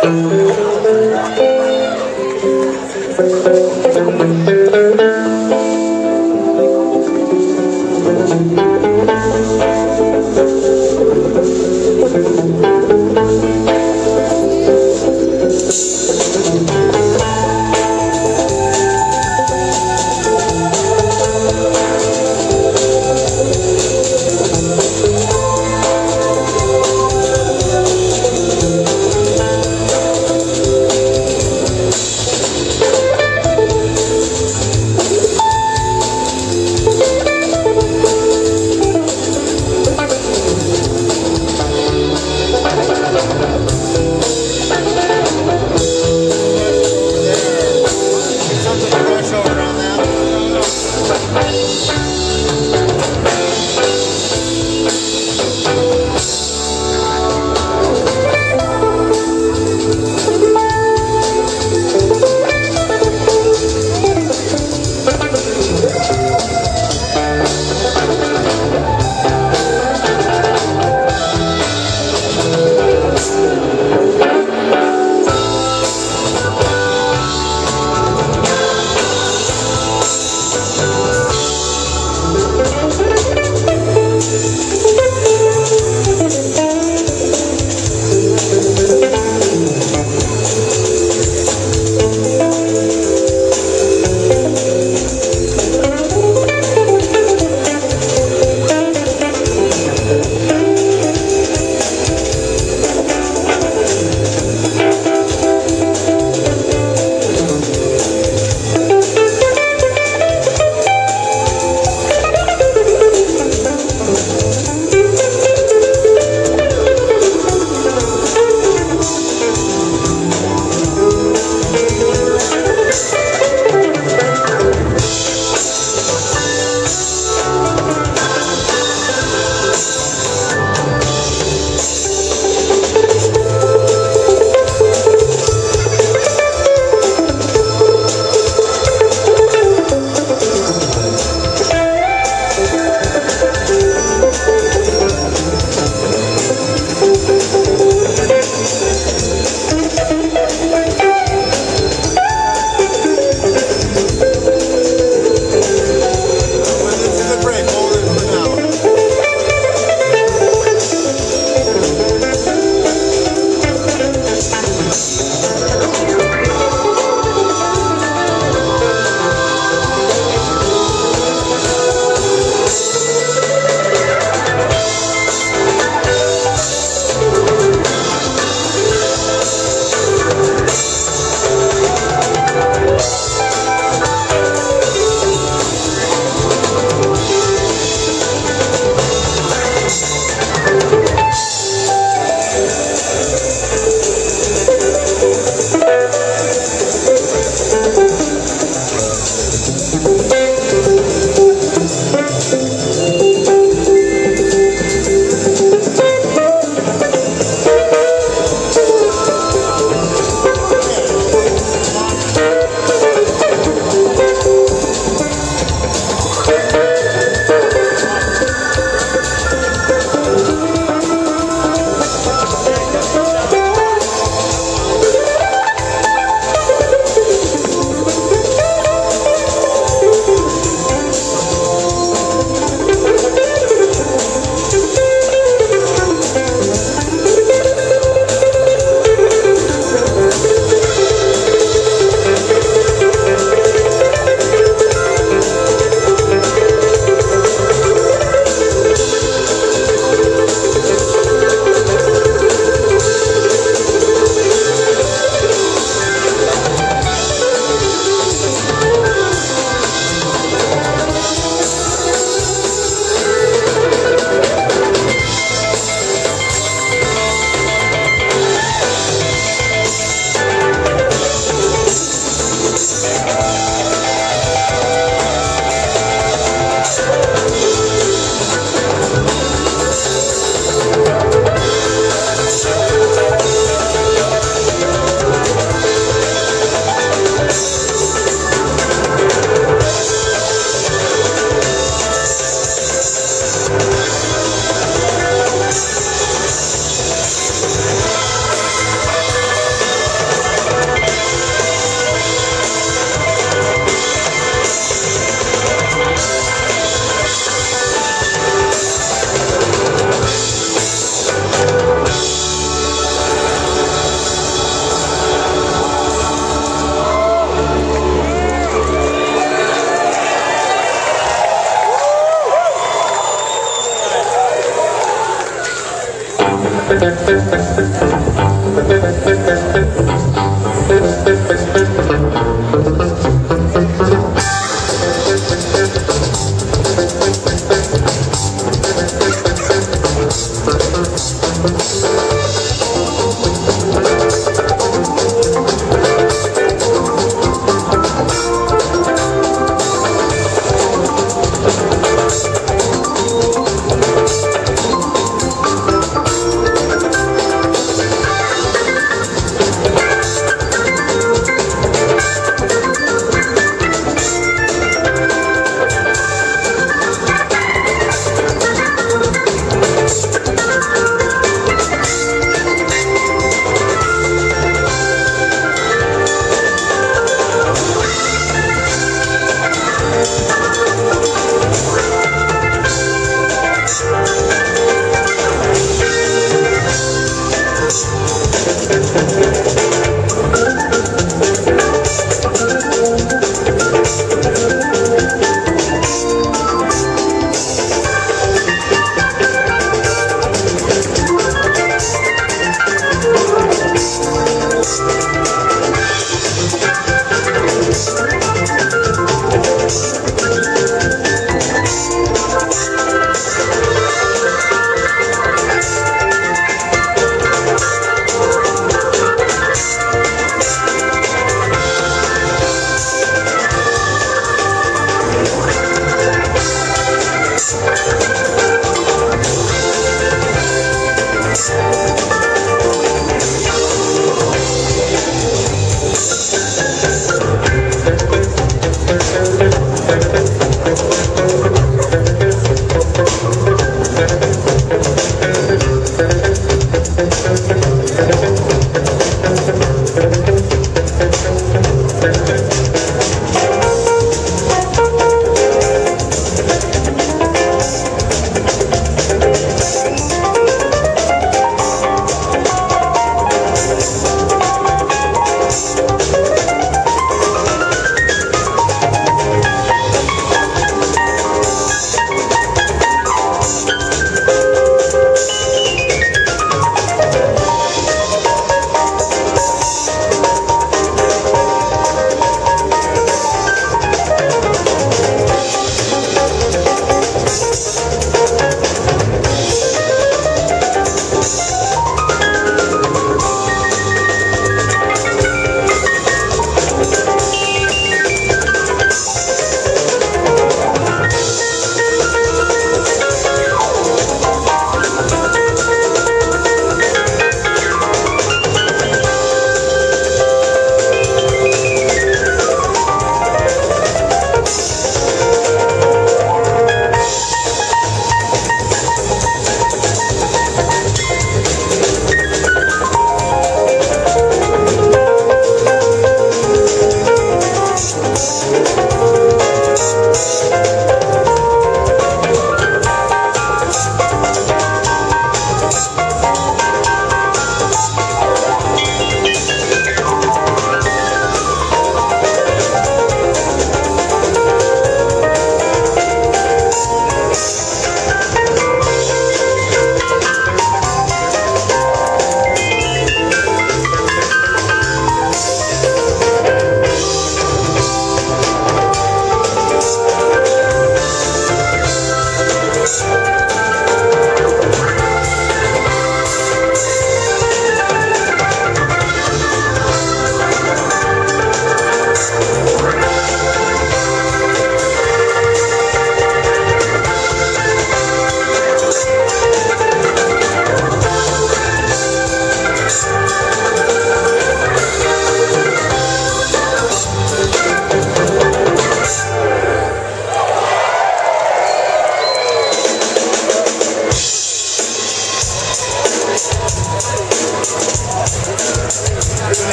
Thank you.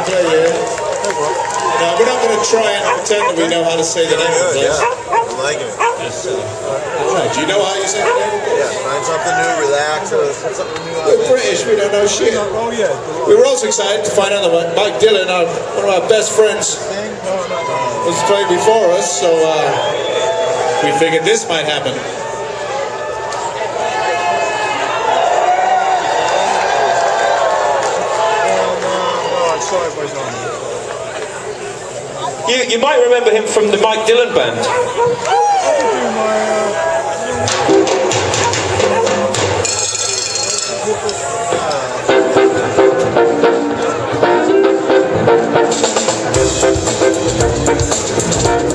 I tell you. Now, we're not going to try and pretend that we know how to say the name of this. I like it. Just, uh, all right, do you know how you say the name of this? Yeah, find something new, relax, or something new. We're British, we don't know shit. Oh, yeah. We were also excited to find out that Mike Dillon, our, one of our best friends, was playing before us, so uh, we figured this might happen. You, you might remember him from the Mike Dillon band. Thank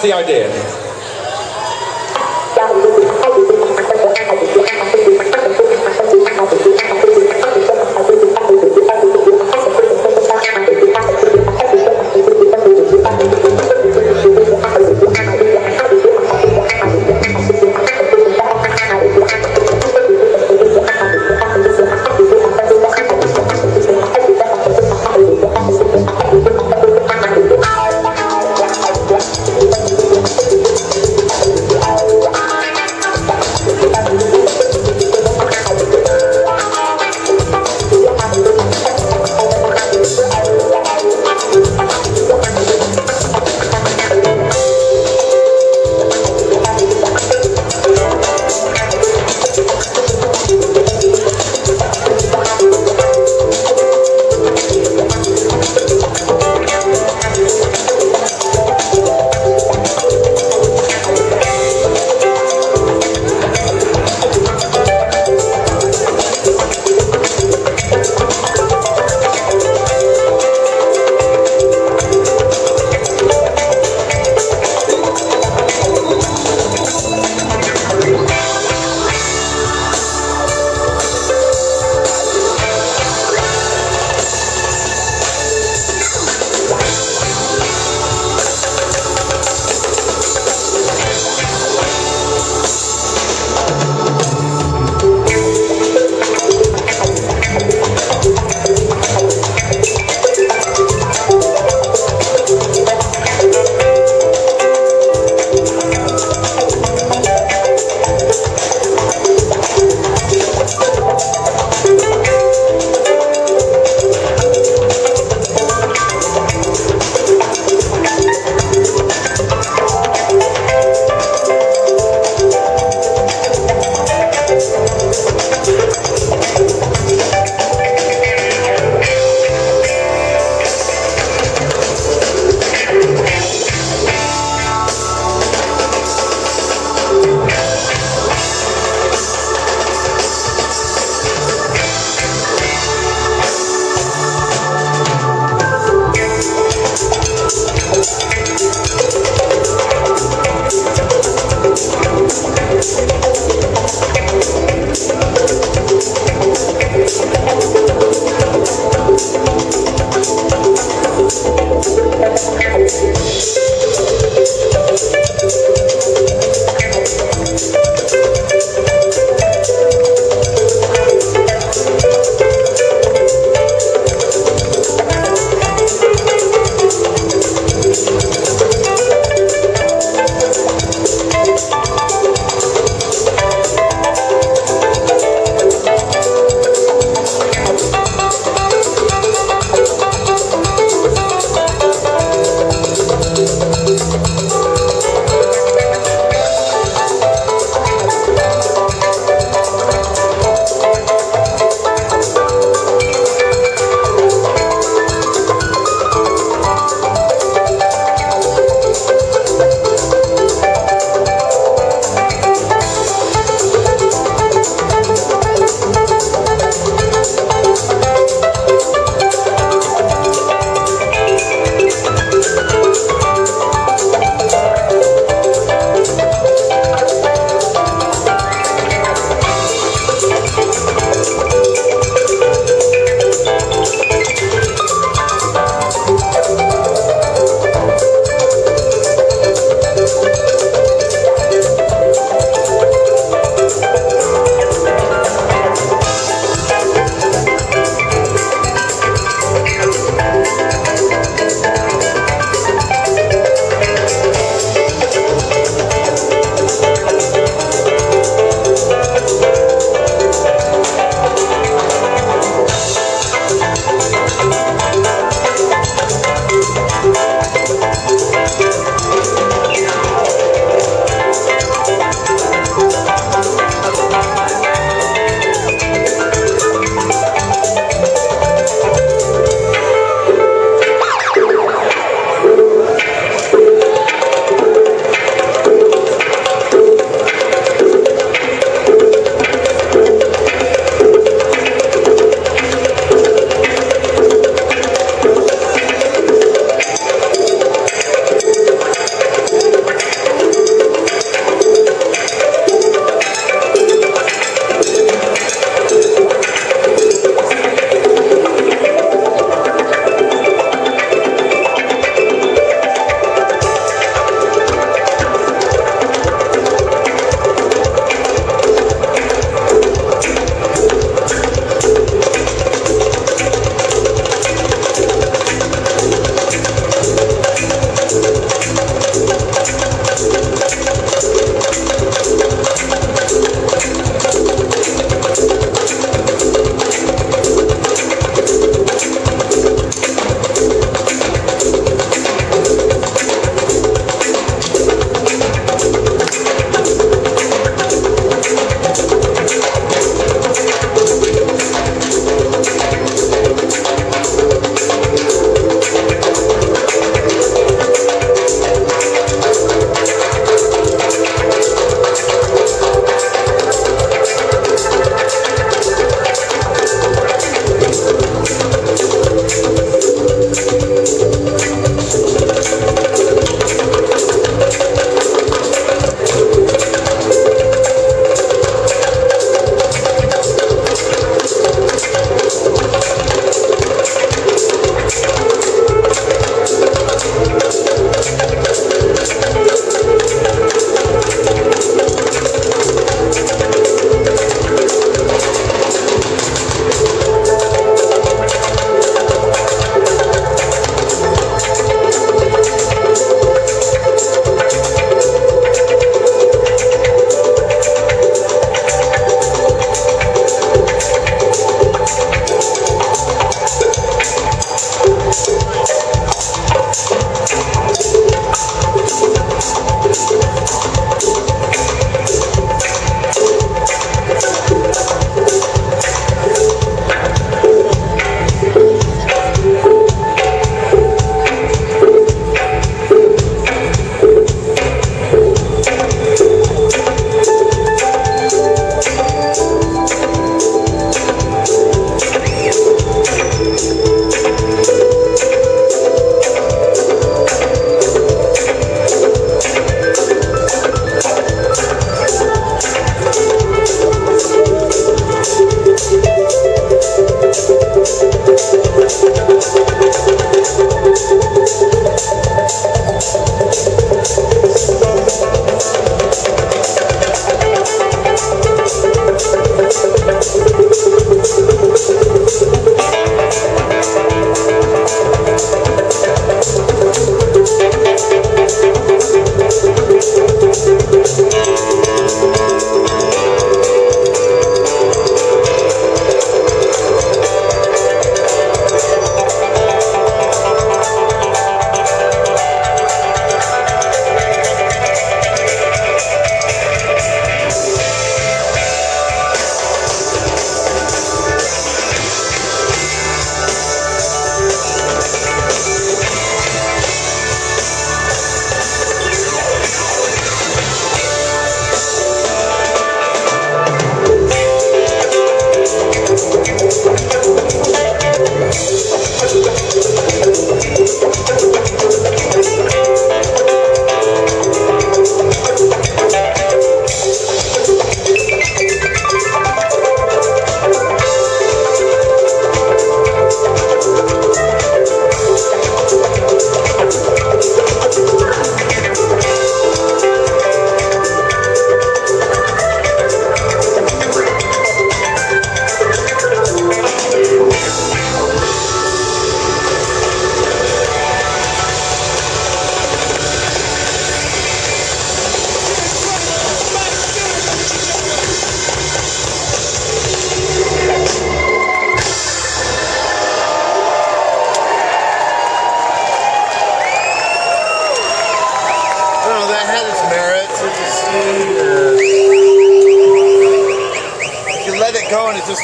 That's the idea.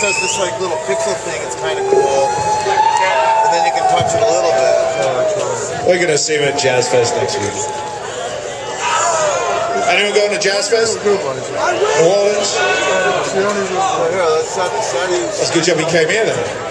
Does this like little pixel thing, it's kind of cool. And then you can touch it a little bit. We're gonna see him at Jazz Fest next week. Anyone going to Jazz Fest? New Orleans? So here, let's set the settings. That's a good job he came here then.